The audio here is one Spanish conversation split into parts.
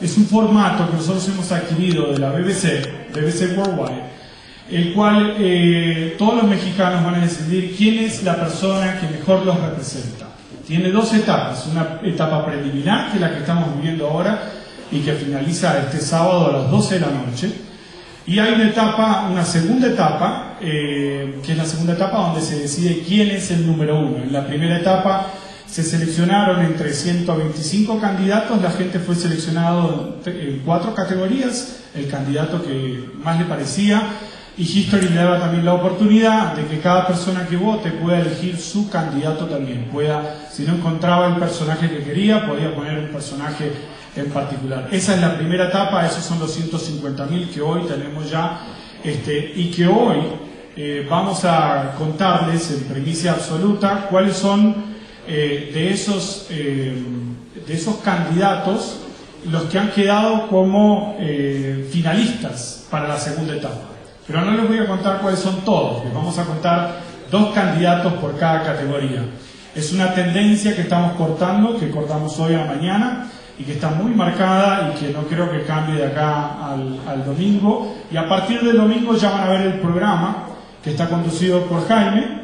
Es un formato que nosotros hemos adquirido de la BBC, BBC Worldwide, el cual eh, todos los mexicanos van a decidir quién es la persona que mejor los representa. Tiene dos etapas, una etapa preliminar, que es la que estamos viviendo ahora y que finaliza este sábado a las 12 de la noche, y hay una etapa, una segunda etapa, eh, que es la segunda etapa donde se decide quién es el número uno. En la primera etapa se seleccionaron entre 125 candidatos, la gente fue seleccionado en cuatro categorías, el candidato que más le parecía, y History le daba también la oportunidad de que cada persona que vote pueda elegir su candidato también, pueda, si no encontraba el personaje que quería, podía poner un personaje en particular. Esa es la primera etapa, esos son los 150.000 que hoy tenemos ya este, y que hoy eh, vamos a contarles en premisa absoluta cuáles son eh, de, esos, eh, de esos candidatos los que han quedado como finalistas para la segunda etapa. Pero no les voy a contar cuáles son todos, les vamos a contar dos candidatos por cada categoría. Es una tendencia que estamos cortando, que cortamos hoy a mañana, y que está muy marcada y que no creo que cambie de acá al, domingo. Y a partir del domingo ya van a ver el programa que está conducido por Jaime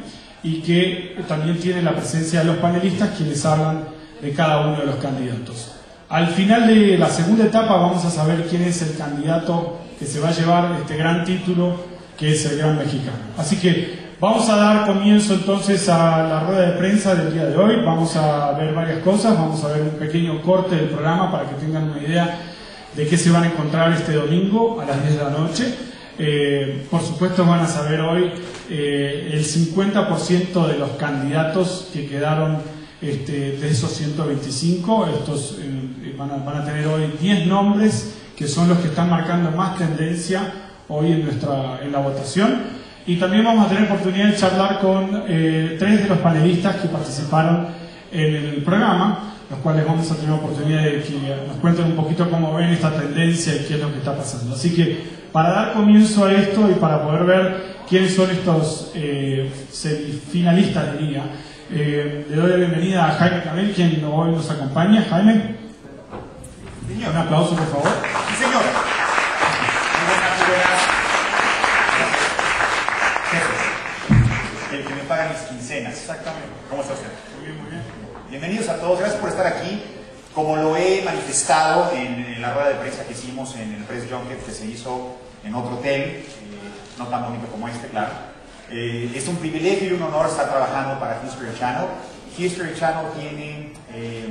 y que también tiene la presencia de los panelistas quienes hablan de cada uno de los candidatos. Al final de la segunda etapa vamos a saber quién es el candidato que se va a llevar este gran título que es el Gran Mexicano. Así que Vamos a dar comienzo entonces a la rueda de prensa del día de hoy. Vamos a ver varias cosas, vamos a ver un pequeño corte del programa para que tengan una idea de qué se van a encontrar este domingo a las 10 de la noche. Eh, por supuesto van a saber hoy eh, el 50% de los candidatos que quedaron este, de esos 125. Estos eh, van, a, van, a, tener hoy 10 nombres que son los que están marcando más tendencia hoy en, nuestra, en la votación. Y también vamos a tener oportunidad de charlar con eh, tres de los panelistas que participaron en el programa, los cuales vamos a tener oportunidad de que nos cuenten un poquito cómo ven esta tendencia y qué es lo que está pasando. Así que para dar comienzo a esto y para poder ver quiénes son estos eh, semifinalistas, diría, eh, le doy la bienvenida a Jaime Camel, quien hoy nos acompaña. Jaime, un aplauso por favor. Sí, señor. mis quincenas. Exactamente. ¿Cómo está usted? Muy bien, muy bien. Bienvenidos a todos, gracias por estar aquí. Como lo he manifestado en, la rueda de prensa que hicimos en el Press Junket que se hizo en otro hotel, eh, no tan bonito como este, claro. Eh, es un privilegio y un honor estar trabajando para History Channel. History Channel tiene eh,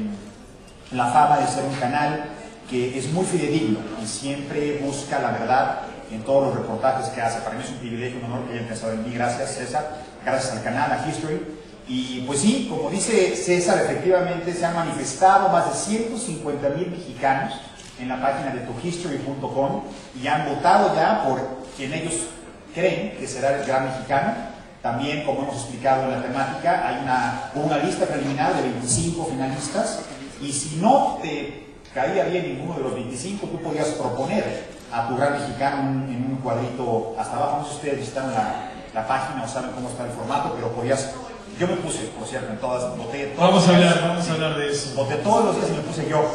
la fama de ser un canal que es muy fidedigno y siempre busca la verdad en todos los reportajes que hace. Para mí es un privilegio, un honor que haya pensado en mí. Gracias, César gracias al canal, a History. Y pues sí, como dice César, efectivamente se han manifestado más de 150 mil mexicanos en la página de tuhistory.com y han votado ya por quien ellos creen que será el gran mexicano. También, como hemos explicado en la temática, hay una, una lista preliminar de 25 finalistas y si no te caía bien ninguno de los 25, tú podías proponer a tu gran mexicano en un cuadrito hasta abajo. No sé si ustedes visitaron la, la página o saben cómo está el formato, pero podías. Yo me puse, por cierto, en todas, voté Vamos a hablar, vamos a hablar de eso. Voté todos los días y me puse yo.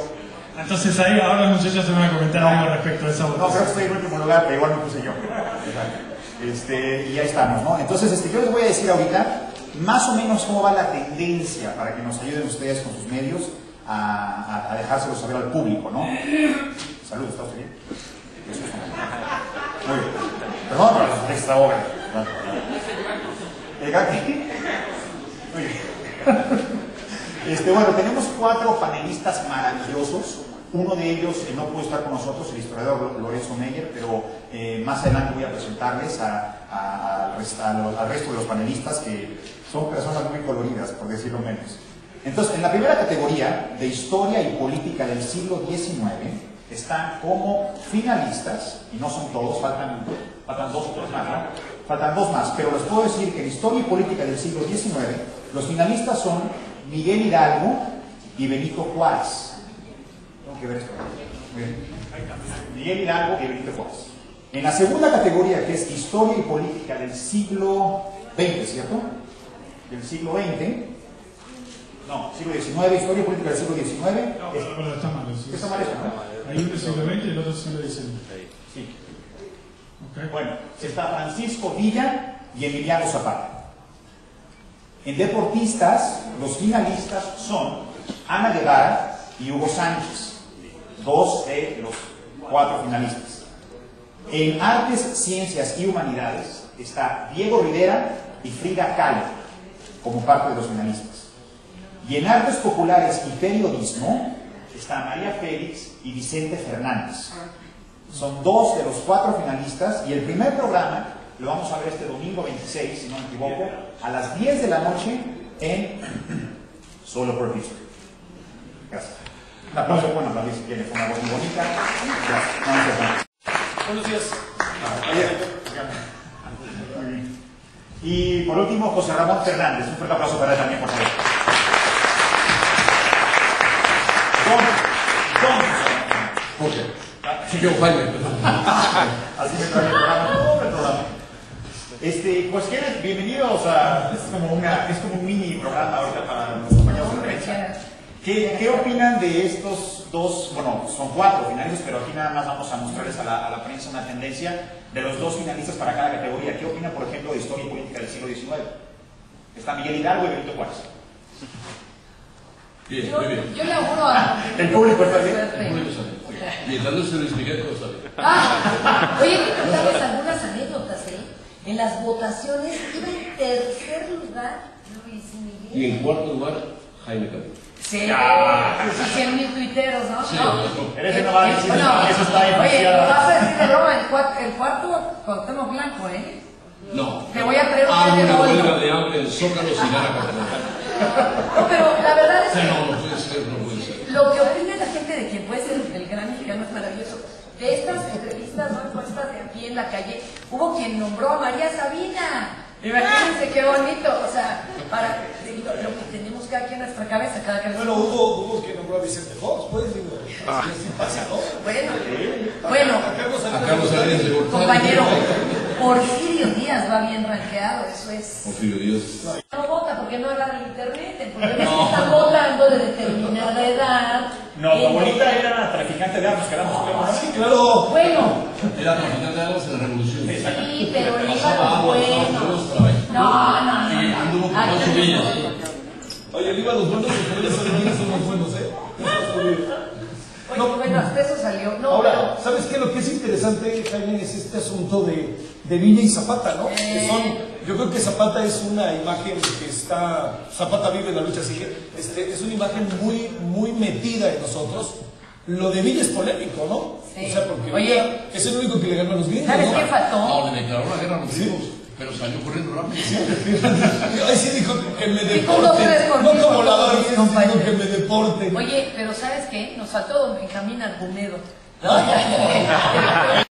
Entonces ahí ahora los muchachos te van a comentar algo respecto a esa votación. No, creo que estoy en último lugar, pero igual me puse yo. Este, y ahí estamos, ¿no? Entonces, este, yo les voy a decir ahorita más o menos cómo va la tendencia para que nos ayuden ustedes con sus medios a, a, dejárselo saber al público, ¿no? Saludos, ¿está usted bien? Muy bien. Perdón por la extra obra. Este, bueno, tenemos cuatro panelistas maravillosos. Uno de ellos eh, no pudo estar con nosotros, el historiador Lorenzo Meyer, pero eh, más adelante voy a presentarles al resto de los panelistas que son personas muy coloridas, por decirlo menos. Entonces, en la primera categoría de historia y política del siglo XIX están como finalistas, y no son todos, faltan, faltan dos o tres más, ¿no? Faltan dos más, pero les puedo decir que en Historia y Política del siglo XIX, los finalistas son Miguel Hidalgo y Benito Juárez. Que ver esto. Miguel Hidalgo y Benito Juárez. En la segunda categoría, que es Historia y Política del siglo XX, ¿cierto? Del siglo XX, No, siglo XIX, historia política del siglo XIX. No, Es- pero está mal. Está mal eso, ¿no? Hay uno del siglo XX y el otro del siglo XIX. Sí. ¿ok? Bueno, está Francisco Villa y Emiliano Zapata. En deportistas, los finalistas son Ana Guevara y Hugo Sánchez, dos de los cuatro finalistas. En artes, ciencias y humanidades está Diego Rivera y Frida Kahlo como parte de los finalistas. Y en artes populares y periodismo está María Félix y Vicente Fernández. Son dos de los cuatro finalistas y el primer programa lo vamos a ver este domingo 26, si no me equivoco, a las 10 de la noche en Solo por History. Gracias. Un aplauso, bueno, aplaudir si quiere, fue una voz muy bonita. Gracias. No, no, no, no. Buenos días. Muy bien. Y por último, José Ramón Fernández. Un fuerte aplauso para él también, por favor. Don, don José Ramón. ¿Por qué? Yo, Jaime. Así me trae el programa, todo el programa. Este, pues bienvenidos a, es como una, es como un mini programa ahorita para los compañeros de prensa. ¿Qué, ¿Qué opinan de estos dos, bueno, son cuatro finalistas, pero aquí nada más vamos a mostrarles a la, a la prensa una tendencia de los dos finalistas para cada categoría? ¿Qué opinan, por ejemplo, de historia y política del siglo XIX? Está Miguel Hidalgo y Benito Juárez. Bien, Yo, muy bien. yo le auguro a... El público está bien. Suerte. Muy bien, sabe. Mientras no se Luis Miguel, todo está bien. Ah, oye, que contarles algunas anécdotas, ¿eh? En las votaciones iba en tercer lugar Luis Y Miguel. en cuarto lugar, Jaime Camilo. Sí, sí, cien mil tuiteros, ¿no? Sí, no. Eres el no va a decir, Bueno, eso está Oye, denunciado. lo vas a decir de broma, el cuarto, el cuarto Cuauhtémoc Blanco, ¿eh? No. Te voy a traer un Ah, una huelga de hambre en Zócalo sin gana. No, pero la verdad es que... no, no puede ser, no puede ser. Lo que opina la gente de quien puede ser el gran mexicano es maravilloso. De estas entrevistas, no encuestas de aquí en la calle, hubo quien nombró a María Sabina. Imagínense qué bonito. O sea, para lo que tenemos cada quien en nuestra cabeza, cada cabeza. Bueno, hubo, hubo que nombró a Vicente Fox, pues así pasa, ¿no? Bueno, bueno, A compañero, Porfirio Díaz va bien rankeado, eso es. Porfirio Díaz. No vota porque no agarra el internet, porque ves que están votando de determinada edad. No, la abuelita era traficante de armas, que éramos Ah, sí, claro. Bueno, Era traficante de armas en la revolución. Sí, los buenos, los buenos son los son los buenos, ¿eh? Oye, bueno, hasta eso salió. No, Ahora, ¿sabes qué? Lo que es interesante, Jaime, es este asunto de, de Villa y Zapata, ¿no? Que Eh. son- yo creo que Zapata es una imagen que está, Zapata vive, la lucha sigue, este, es una imagen muy, muy metida en nosotros. Lo de Villa es polémico, ¿no? Sí. O sea, porque Oye. Es el único que le gana a los gringos, ¿Sabes ¿no? qué faltó? No, le declaró la guerra a los gringos, pero salió corriendo rápido. Ay, sí dijo que me Dijo deporten. No como la sino compañeros. que me deporten. Oye, pero ¿sabes qué? Nos faltó don Benjamín Argumedo.